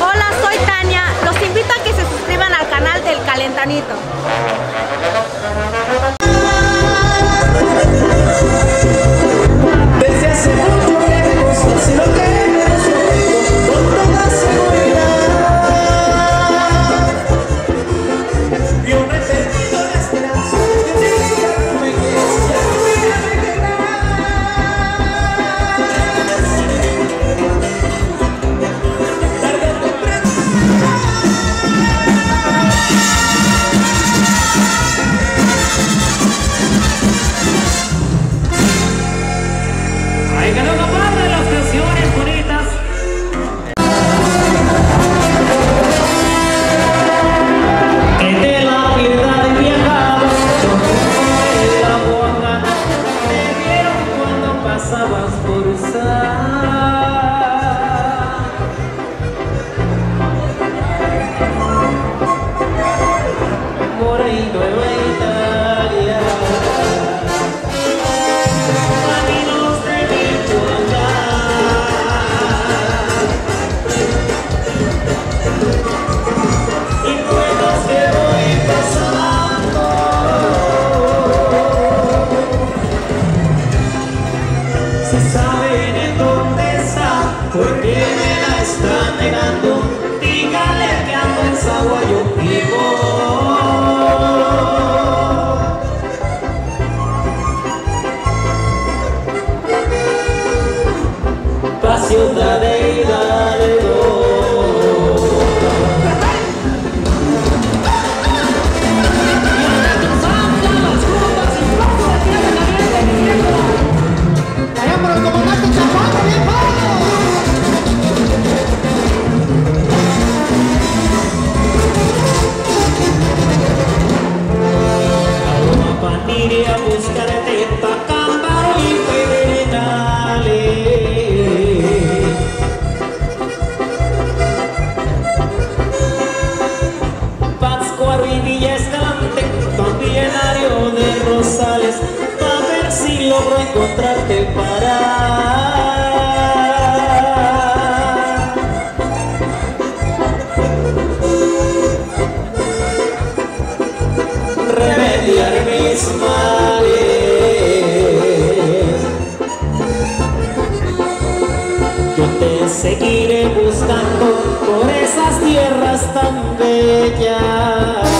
Hola, soy Tania. Los invito a que se suscriban al canal del Calentanito. as por poluçar. seguiré buscando por esas tierras tan bellas.